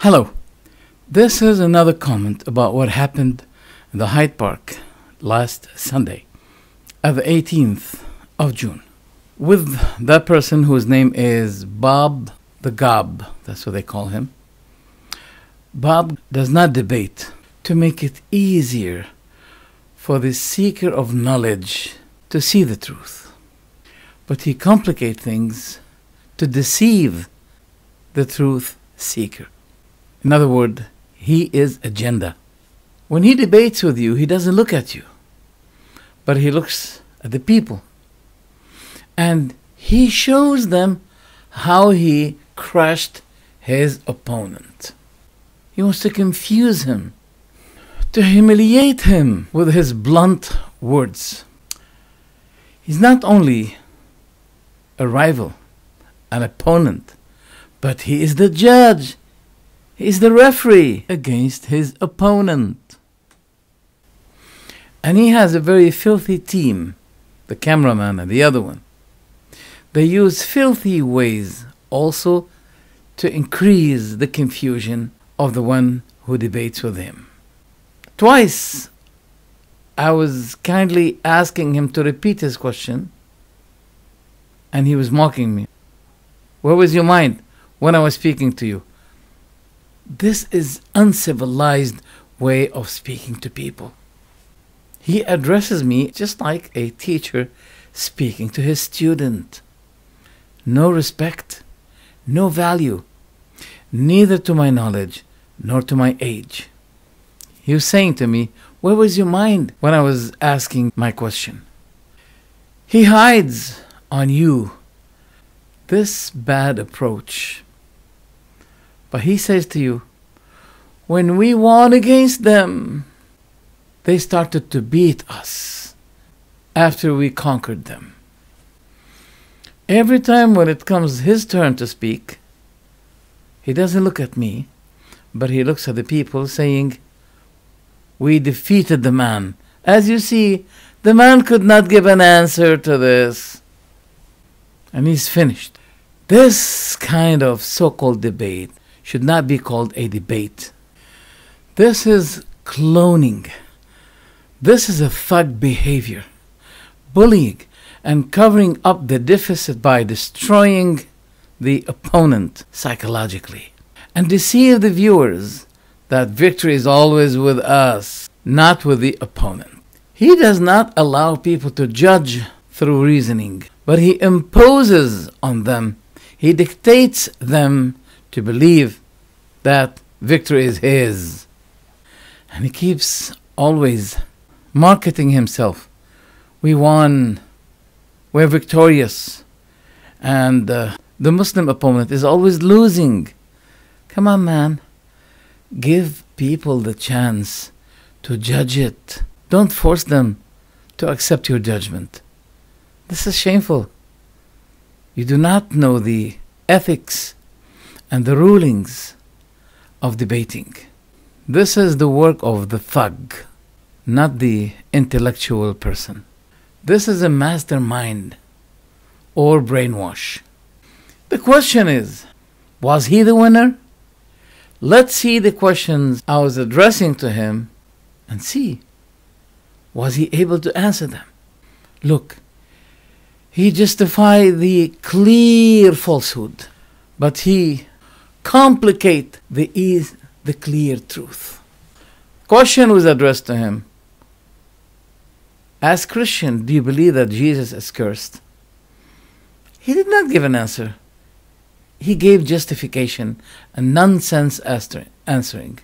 Hello. This is another comment about what happened in the Hyde Park last Sunday, at the 18th of June, with that person whose name is Bob the Gob. That's what they call him. Bob does not debate to make it easier for the seeker of knowledge to see the truth, but he complicates things to deceive the truth seeker. In other words, he is agenda. When he debates with you, he doesn't look at you, but he looks at the people. And he shows them how he crushed his opponent. He wants to confuse him, to humiliate him with his blunt words. He's not only a rival, an opponent, but he is the judge. He's the referee against his opponent. And he has a very filthy team, the cameraman and the other one. They use filthy ways also to increase the confusion of the one who debates with him. Twice I was kindly asking him to repeat his question, and he was mocking me. Where was your mind when I was speaking to you? This is uncivilized way of speaking to people. He addresses me just like a teacher speaking to his student. No respect, no value, neither to my knowledge nor to my age. He was saying to me, Where was your mind when I was asking my question? He hides on you this bad approach but he says to you, when we won against them, they started to beat us after we conquered them. Every time when it comes his turn to speak, he doesn't look at me, but he looks at the people saying, We defeated the man. As you see, the man could not give an answer to this. And he's finished. This kind of so called debate should not be called a debate. This is cloning. This is a thug behavior, bullying, and covering up the deficit by destroying the opponent psychologically. And deceive the viewers that victory is always with us, not with the opponent. He does not allow people to judge through reasoning, but he imposes on them, he dictates them to believe that victory is his. And he keeps always marketing himself. We won. We're victorious. And uh, the Muslim opponent is always losing. Come on, man. Give people the chance to judge it. Don't force them to accept your judgment. This is shameful. You do not know the ethics and the rulings of debating. This is the work of the thug, not the intellectual person. This is a mastermind or brainwash. The question is was he the winner? Let's see the questions I was addressing to him and see was he able to answer them. Look, he justified the clear falsehood, but he complicate the ease, the clear truth. Question was addressed to him. As Christian, do you believe that Jesus is cursed? He did not give an answer. He gave justification, a nonsense answering,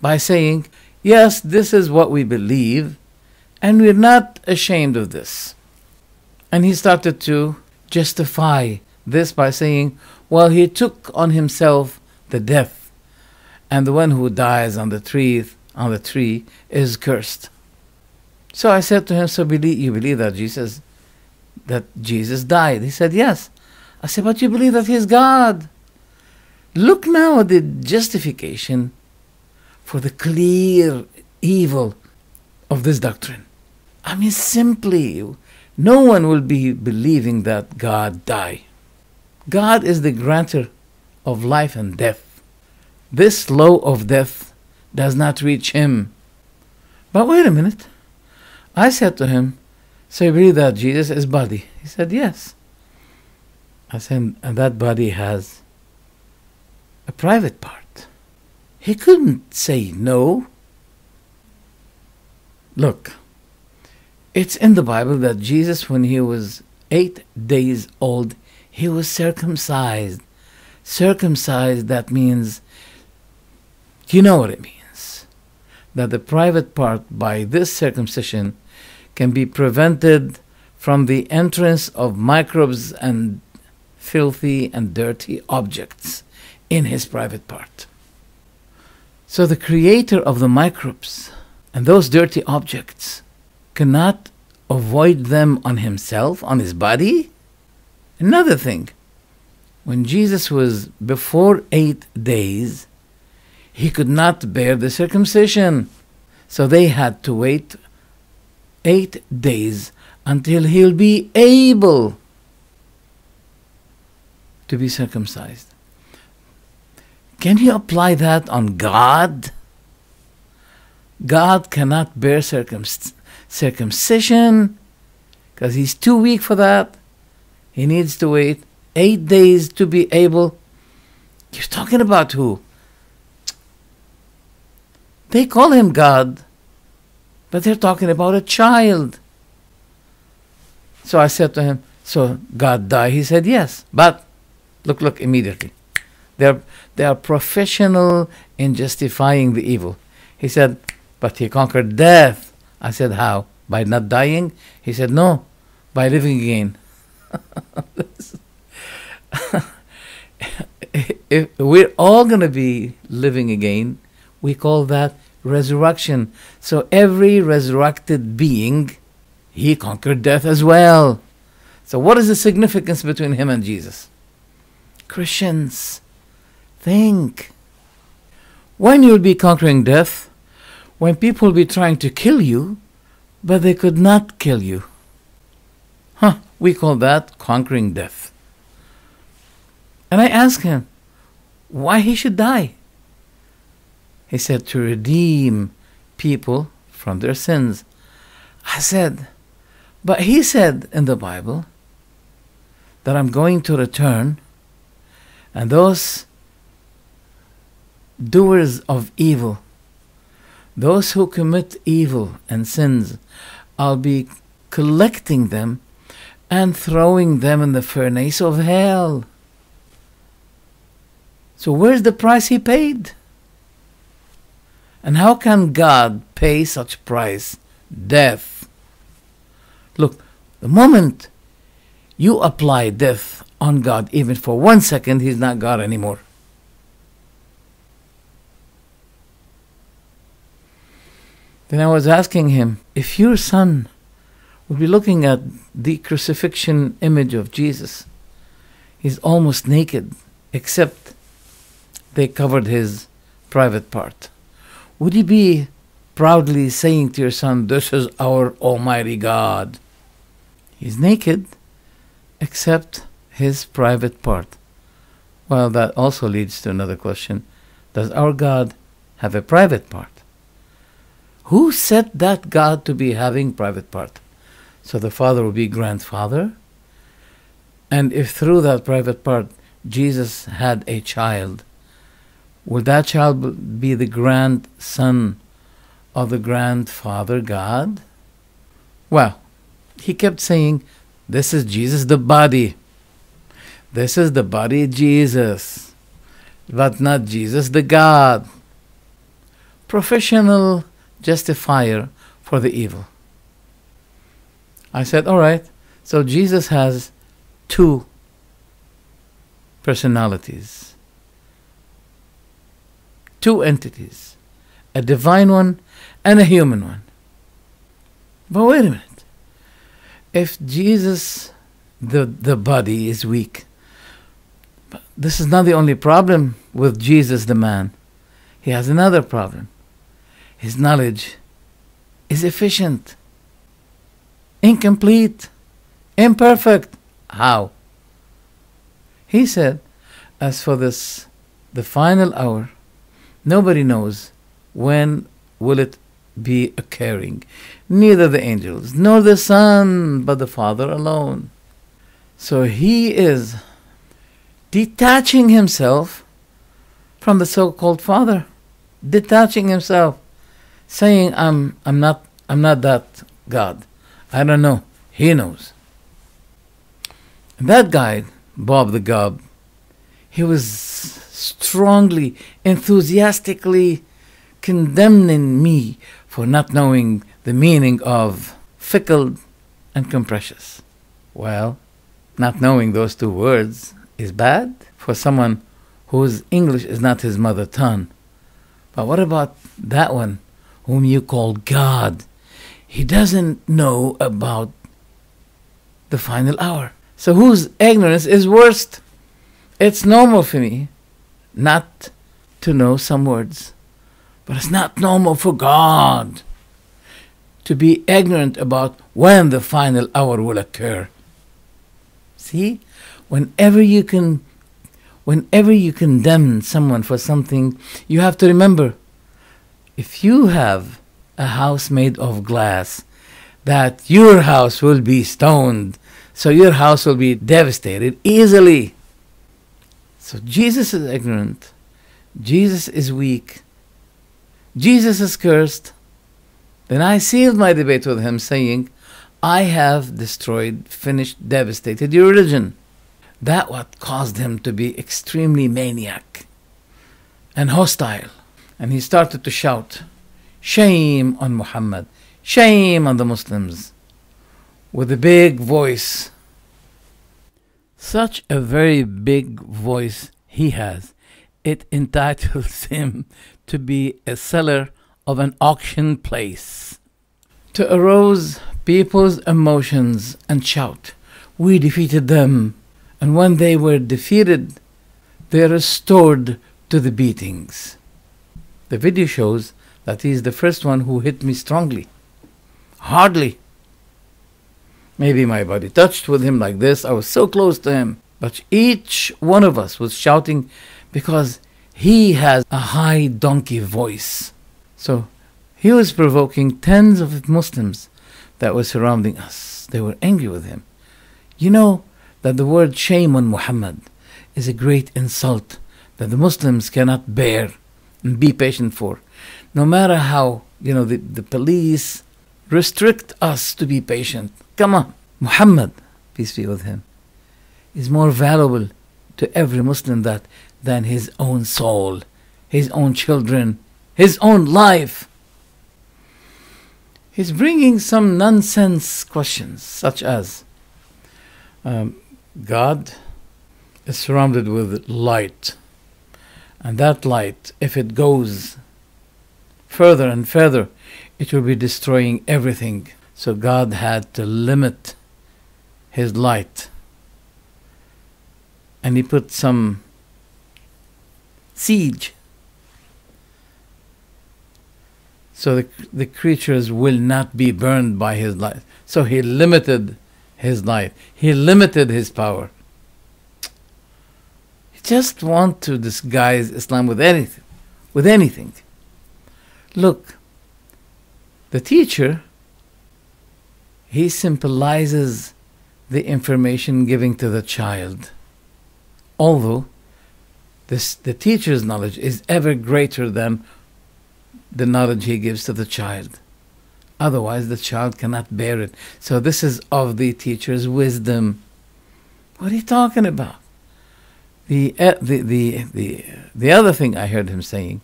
by saying, Yes, this is what we believe, and we're not ashamed of this. And he started to justify this by saying, Well, he took on himself the death, and the one who dies on the tree on the tree is cursed. So I said to him, So believe you believe that Jesus that Jesus died? He said, Yes. I said, But you believe that he is God. Look now at the justification for the clear evil of this doctrine. I mean, simply, no one will be believing that God died. God is the granter of life and death. this law of death does not reach him. But wait a minute. I said to him, So you believe that Jesus is body? He said, Yes. I said, And that body has a private part. He couldn't say no. Look, it's in the Bible that Jesus, when he was eight days old, he was circumcised. Circumcised, that means, you know what it means. That the private part by this circumcision can be prevented from the entrance of microbes and filthy and dirty objects in his private part. So the creator of the microbes and those dirty objects cannot avoid them on himself, on his body. Another thing, when Jesus was before eight days, he could not bear the circumcision. So they had to wait eight days until he'll be able to be circumcised. Can you apply that on God? God cannot bear circumc- circumcision because he's too weak for that. He needs to wait eight days to be able. You're talking about who? They call him God, but they're talking about a child. So I said to him, So God died? He said, Yes. But look, look, immediately. They're, they are professional in justifying the evil. He said, But he conquered death. I said, How? By not dying? He said, No, by living again. if we're all going to be living again, we call that resurrection. So every resurrected being, he conquered death as well. So, what is the significance between him and Jesus? Christians, think. When you'll be conquering death, when people will be trying to kill you, but they could not kill you. Huh, we call that conquering death. And I asked him why he should die. He said, to redeem people from their sins. I said, but he said in the Bible that I'm going to return, and those doers of evil, those who commit evil and sins, I'll be collecting them and throwing them in the furnace of hell. So, where's the price he paid? And how can God pay such price? Death. Look, the moment you apply death on God, even for one second, He's not God anymore. Then I was asking him, if your son would be looking at the crucifixion image of Jesus, he's almost naked, except they covered his private part. Would you be proudly saying to your son, This is our Almighty God? He's naked, except his private part. Well, that also leads to another question Does our God have a private part? Who set that God to be having private part? So the Father will be grandfather. And if through that private part Jesus had a child, would that child be the grandson of the grandfather God? Well, he kept saying, This is Jesus the body. This is the body Jesus, but not Jesus the God. Professional justifier for the evil. I said, all right, so Jesus has two personalities, two entities, a divine one and a human one. But wait a minute. If Jesus, the, the body, is weak, this is not the only problem with Jesus, the man. He has another problem his knowledge is efficient, incomplete, imperfect. How? He said, as for this, the final hour, Nobody knows when will it be occurring. Neither the angels nor the Son, but the Father alone. So he is detaching himself from the so-called Father, detaching himself, saying, "I'm, I'm not, I'm not that God. I don't know. He knows." That guy, Bob the Gob, he was strongly, enthusiastically condemning me for not knowing the meaning of fickle and capricious. Well, not knowing those two words is bad for someone whose English is not his mother tongue. But what about that one whom you call God? He doesn't know about the final hour. So whose ignorance is worst? It's normal for me not to know some words, but it's not normal for God to be ignorant about when the final hour will occur. See, whenever you can, whenever you condemn someone for something, you have to remember, if you have a house made of glass, that your house will be stoned, so your house will be devastated easily. So Jesus is ignorant, Jesus is weak, Jesus is cursed. Then I sealed my debate with him, saying, I have destroyed, finished, devastated your religion. That what caused him to be extremely maniac and hostile. And he started to shout, Shame on Muhammad, shame on the Muslims, with a big voice. Such a very big voice he has. It entitles him to be a seller of an auction place. To arouse people's emotions and shout, We defeated them. And when they were defeated, they are restored to the beatings. The video shows that he is the first one who hit me strongly. Hardly. Maybe my body touched with him like this. I was so close to him. But each one of us was shouting because he has a high donkey voice. So he was provoking tens of Muslims that were surrounding us. They were angry with him. You know that the word shame on Muhammad is a great insult that the Muslims cannot bear and be patient for. No matter how, you know, the, the police restrict us to be patient. Come on. Muhammad, peace be with him, is more valuable to every Muslim that than his own soul, his own children, his own life. He's bringing some nonsense questions, such as um, God is surrounded with light, and that light, if it goes further and further, it will be destroying everything. So God had to limit his light. And he put some siege so the, the creatures will not be burned by his light. So he limited his light. He limited his power. He just want to disguise Islam with anything, with anything. Look, the teacher, he symbolizes the information giving to the child. Although this, the teacher's knowledge is ever greater than the knowledge he gives to the child. Otherwise, the child cannot bear it. So, this is of the teacher's wisdom. What are you talking about? The, uh, the, the, the, the other thing I heard him saying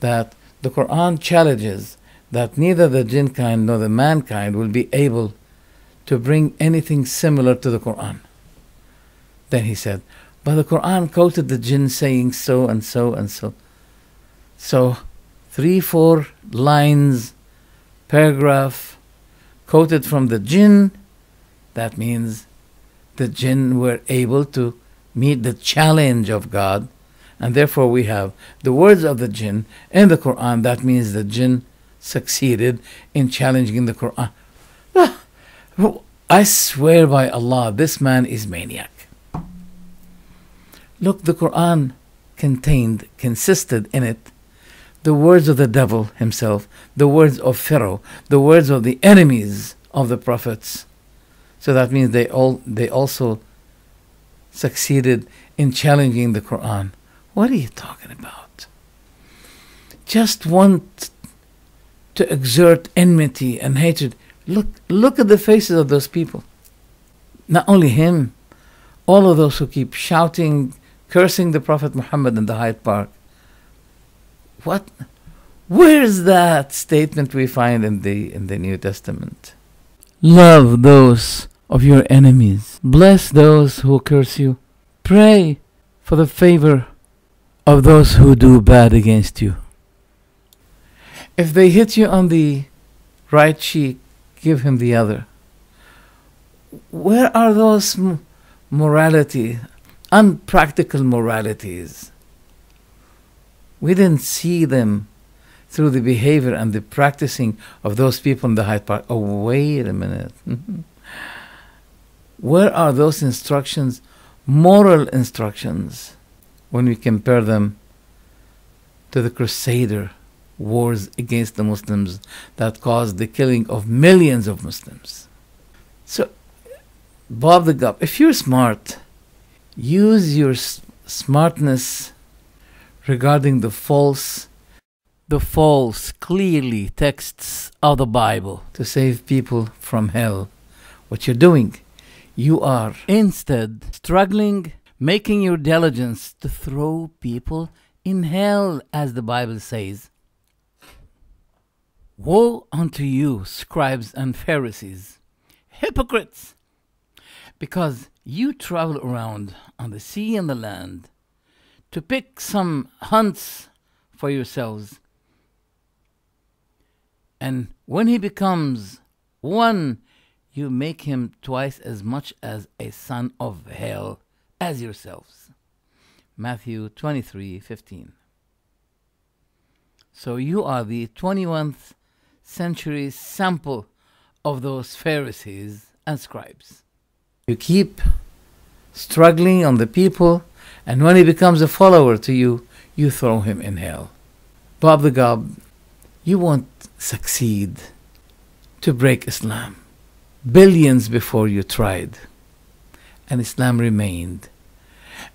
that the Quran challenges that neither the jinn kind nor the mankind will be able to bring anything similar to the Quran. Then he said, but the Quran quoted the jinn saying so and so and so. So three, four lines, paragraph quoted from the jinn, that means the jinn were able to meet the challenge of God, and therefore we have the words of the jinn in the Quran. That means the jinn succeeded in challenging the Quran. Ah, I swear by Allah, this man is maniac. Look, the Quran contained, consisted in it the words of the devil himself, the words of Pharaoh, the words of the enemies of the prophets. So that means they all they also succeeded in challenging the Quran. What are you talking about? Just want to exert enmity and hatred. Look look at the faces of those people. Not only him, all of those who keep shouting, cursing the Prophet Muhammad in the Hyde Park. What where's that statement we find in the in the New Testament? Love those of your enemies. Bless those who curse you. Pray for the favor of those who do bad against you. If they hit you on the right cheek, give him the other. Where are those morality, unpractical moralities? We didn't see them through the behavior and the practicing of those people in the Hyde Park. Oh, wait a minute. Where are those instructions, moral instructions, when we compare them to the Crusader wars against the Muslims that caused the killing of millions of Muslims? So, Bob the Gub, if you're smart, use your smartness regarding the false the false, clearly texts of the Bible to save people from hell. What you're doing, you are instead struggling, making your diligence to throw people in hell, as the Bible says. Woe unto you, scribes and Pharisees, hypocrites! Because you travel around on the sea and the land to pick some hunts for yourselves and when he becomes one, you make him twice as much as a son of hell as yourselves. Matthew 23 15. So you are the 21st century sample of those Pharisees and scribes. You keep struggling on the people, and when he becomes a follower to you, you throw him in hell. Bob the Gob, you won't succeed to break Islam. Billions before you tried, and Islam remained.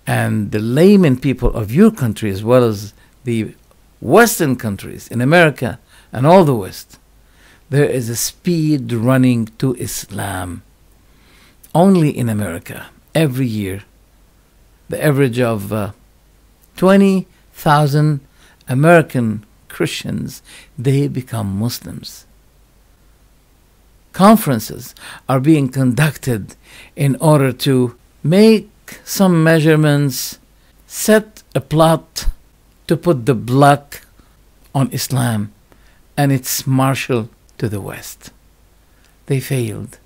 And the layman people of your country, as well as the Western countries in America and all the West, there is a speed running to Islam. Only in America, every year, the average of uh, 20,000 American Christians, they become Muslims. Conferences are being conducted in order to make some measurements, set a plot to put the block on Islam and its marshal to the West. They failed.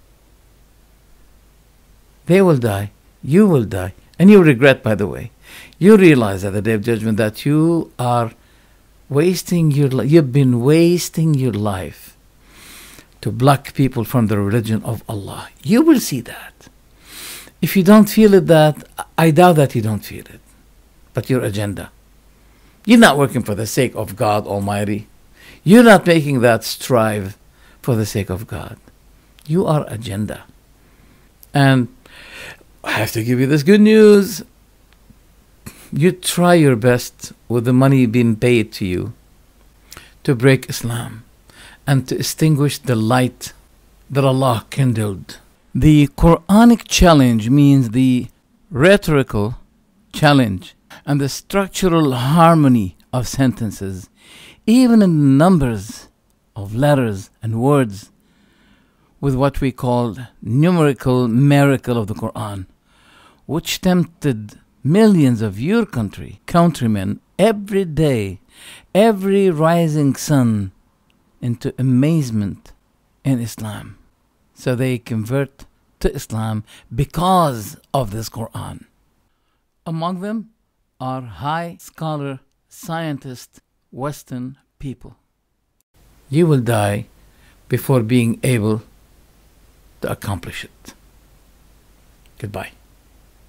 They will die. You will die. And you regret, by the way. You realize at the day of judgment that you are wasting your life. You've been wasting your life to block people from the religion of Allah. You will see that. If you don't feel it, that I doubt that you don't feel it. But your agenda. You're not working for the sake of God Almighty. You're not making that strive for the sake of God. You are agenda. And I have to give you this good news. You try your best with the money being paid to you to break Islam and to extinguish the light that Allah kindled. The Quranic challenge means the rhetorical challenge and the structural harmony of sentences, even in the numbers of letters and words, with what we call numerical miracle of the Quran, which tempted millions of your country countrymen every day, every rising sun into amazement in Islam. So they convert to Islam because of this Quran. Among them are high scholar, scientist, Western people. You will die before being able to accomplish it. Goodbye.